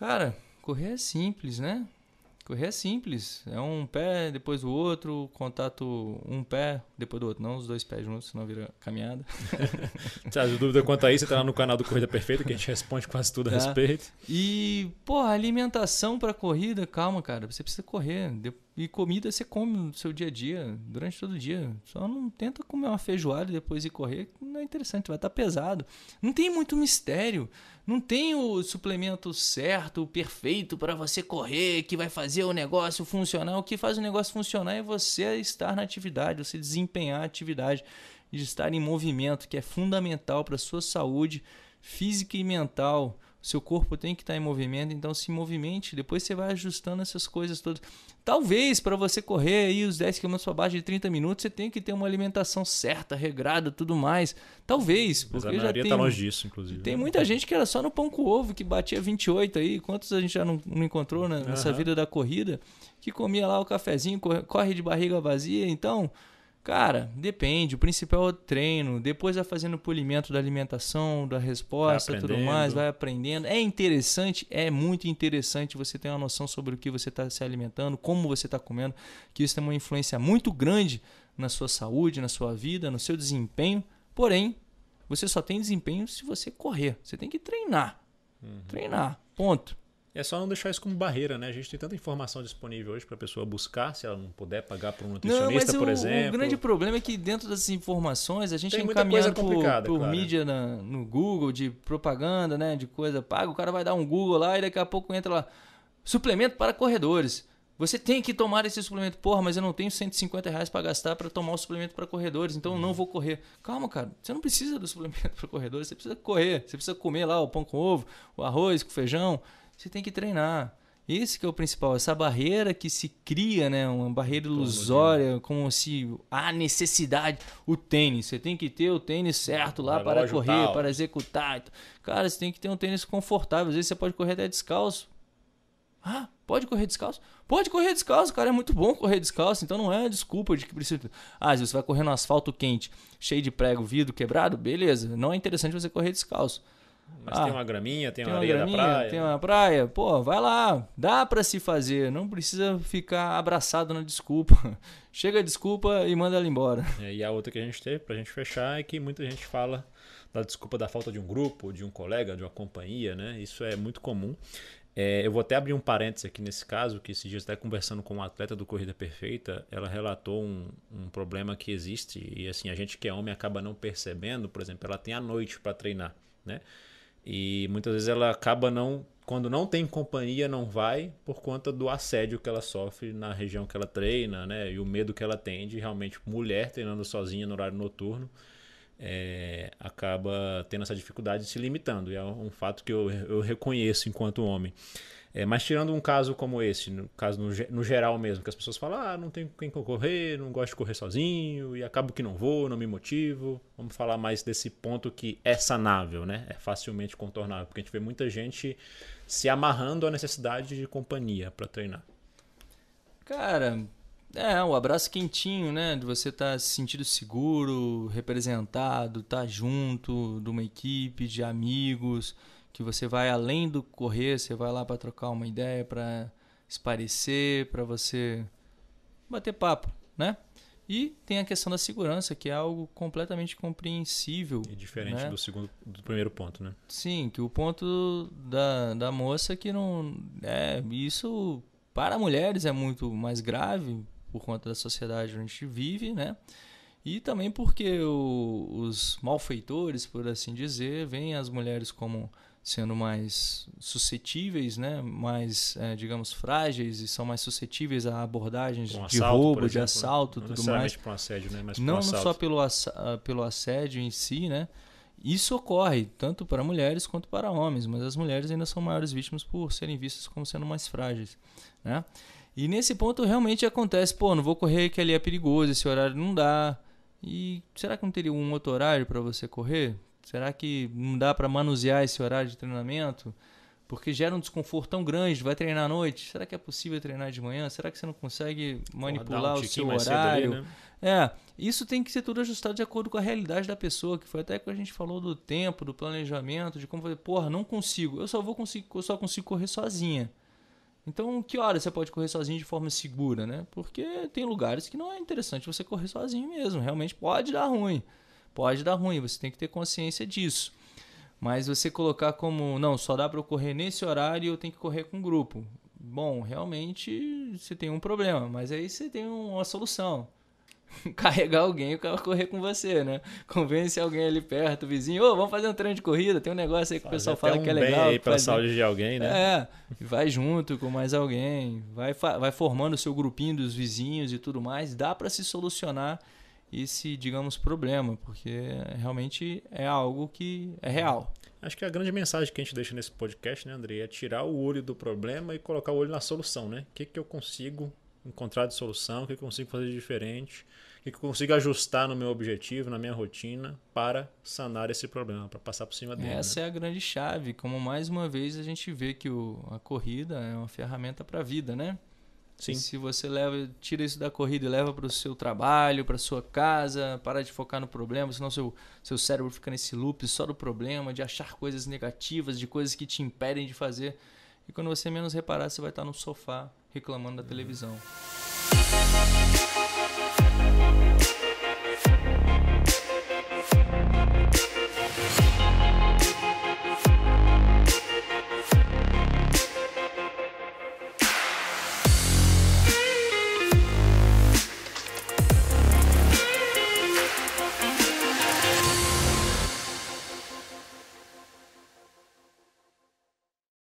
Cara, correr é simples, né? Correr é simples. É um pé, depois o outro, contato um pé, depois do outro. Não os dois pés juntos, senão vira caminhada. Se a dúvida quanto a isso, você tá lá no canal do Corrida Perfeita, que a gente responde quase tudo a Tá. respeito. E, pô, alimentação pra corrida, calma, cara. Você precisa correr. De- E comida você come no seu dia a dia, durante todo o dia. Só não tenta comer uma feijoada e depois ir correr, não é interessante, vai estar pesado. Não tem muito mistério. Não tem o suplemento certo, perfeito para você correr, que vai fazer o negócio funcionar. O que faz o negócio funcionar é você estar na atividade, você desempenhar a atividade, de estar em movimento, que é fundamental para a sua saúde física e mental. Seu corpo tem que estar em movimento, então se movimente, depois você vai ajustando essas coisas todas. Talvez para você correr aí os 10 km para baixo de 30 minutos, você tenha que ter uma alimentação certa, regrada, tudo mais. Talvez, Mas a porque já maioria tem tá longe disso, inclusive. tem né? muita gente que era só no pão com ovo, que batia 28 aí. Quantos a gente já não, não encontrou né, nessa Aham. vida da corrida? Que comia lá o cafezinho, corre de barriga vazia. Então, cara, depende. O principal é o treino. Depois vai fazendo o polimento da alimentação, da resposta, tudo mais, vai aprendendo. É interessante, é muito interessante você ter uma noção sobre o que você está se alimentando, como você está comendo, que isso tem uma influência muito grande na sua saúde, na sua vida, no seu desempenho. Porém, você só tem desempenho se você correr. Você tem que treinar. Uhum. Treinar. Ponto. É só não deixar isso como barreira, né? A gente tem tanta informação disponível hoje para a pessoa buscar, se ela não puder pagar por um Não, nutricionista, mas por o, exemplo. o grande problema é que dentro dessas informações a gente Tem é encaminhado por, por claro. mídia na- no Google de propaganda, né? De coisa paga. O cara vai dar um Google lá e daqui a pouco entra lá. Suplemento para corredores. Você tem que tomar esse suplemento. Porra, mas eu não tenho 150 reais para gastar para tomar o suplemento para corredores, então eu Uhum. não vou correr. Calma, cara. Você não precisa do suplemento para corredores. Você precisa correr. Você precisa comer lá o pão com ovo, o arroz com feijão. Você tem que treinar. Esse que é o principal. Essa barreira que se cria, né? Uma barreira ilusória, como se há necessidade. O tênis. Você tem que ter o tênis certo lá para correr, tal. para executar. Cara, você tem que ter um tênis confortável. Às vezes você pode correr até descalço. Ah, pode correr descalço? Pode correr descalço, cara. É muito bom correr descalço. Então não é desculpa de que precisa. Ah, se você vai correr no asfalto quente, cheio de prego, vidro quebrado, beleza. Não é interessante você correr descalço. Mas Ah, tem uma graminha, tem, Tem uma areia graminha, da praia. tem uma praia. Pô, vai lá. Dá pra se fazer. Não precisa ficar abraçado na desculpa. Chega a desculpa e manda ela embora. É, E a outra que a gente tem, pra gente fechar, é que muita gente fala da desculpa da falta de um grupo, de um colega, de uma companhia, né? Isso é muito comum. É, eu vou até abrir um parênteses aqui nesse caso, que esses dias até conversando com uma atleta do Corrida Perfeita, ela relatou um, um problema que existe e assim, a gente que é homem acaba não percebendo, por exemplo, ela tem a noite para treinar, né? E muitas vezes ela acaba não, quando não tem companhia, não vai por conta do assédio que ela sofre na região que ela treina, né? E o medo que ela tem de realmente mulher treinando sozinha no horário noturno é, acaba tendo essa dificuldade de se limitando. E é um fato que eu, eu reconheço enquanto homem. É, mas tirando um caso como esse, no caso no, no geral mesmo, que as pessoas falam, ah, não tenho com quem correr, não gosto de correr sozinho, e acabo que não vou, não me motivo. Vamos falar mais desse ponto que é sanável, né? É facilmente contornável, porque a gente vê muita gente se amarrando à necessidade de companhia para treinar. Cara, é, o abraço quentinho, né? De você estar se sentindo seguro, representado, estar junto de uma equipe de amigos, que você vai além do correr, você vai lá para trocar uma ideia, para esparecer, para você bater papo, né? E tem a questão da segurança, que é algo completamente compreensível. E diferente né? do segundo, do primeiro ponto, né? Sim, que o ponto da, da moça que não. É, isso para mulheres é muito mais grave por conta da sociedade onde a gente vive, né? E também porque o- os malfeitores, por assim dizer, veem as mulheres como sendo mais suscetíveis, né? Mais, é, digamos, frágeis e são mais suscetíveis a abordagens um de assalto, roubo, de né? assalto, Não tudo mais um assédio, né? Mas pra um não só pelo, assa- ah, pelo assédio em si, né? Isso ocorre tanto para mulheres quanto para homens, mas as mulheres ainda são maiores vítimas por serem vistas como sendo mais frágeis, né? E nesse ponto realmente acontece, pô, não vou correr que ali é perigoso, esse horário não dá. E será que não teria um outro horário para você correr? Será que não dá para manusear esse horário de treinamento? porque gera um desconforto tão grande. Vai treinar à noite? Será que é possível treinar de manhã? Será que você não consegue manipular um o seu horário? Ali, né? É, isso tem que ser tudo ajustado de acordo com a realidade da pessoa, que foi até que a gente falou do tempo, do planejamento, de como fazer, porra, não consigo, eu só vou conseguir, eu só consigo correr sozinha. Então, que hora você pode correr sozinho de forma segura, né? Porque tem lugares que não é interessante você correr sozinho mesmo, realmente pode dar ruim. Pode dar ruim, você tem que ter consciência disso. Mas você colocar como, não, só dá para eu correr nesse horário e eu tenho que correr com grupo. Bom, realmente você tem um problema, mas aí você tem uma solução. Carregar alguém para correr com você, né? Convence alguém ali perto, o vizinho, ô, oh, vamos fazer um treino de corrida, tem um negócio aí que o pessoal fala um que é legal. aí pra saúde de alguém, né? É, vai junto com mais alguém, vai, vai formando o seu grupinho dos vizinhos e tudo mais, dá para se solucionar esse, digamos, problema, porque realmente é algo que é real. Acho que a grande mensagem que a gente deixa nesse podcast, né, André, é tirar o olho do problema e colocar o olho na solução, né? O que, que eu consigo encontrar de solução, o que, eu consigo fazer de diferente, o que, eu consigo ajustar no meu objetivo, na minha rotina, para sanar esse problema, para passar por cima dele. Essa né? é a grande chave, como mais uma vez a gente vê que o, a corrida é uma ferramenta para a vida, né? Sim. se você leva, tira isso da corrida e leva para o seu trabalho, para sua casa, para de focar no problema, senão seu, seu cérebro fica nesse loop só do problema, de achar coisas negativas, de coisas que te impedem de fazer. E quando você menos reparar, você vai estar no sofá reclamando da televisão.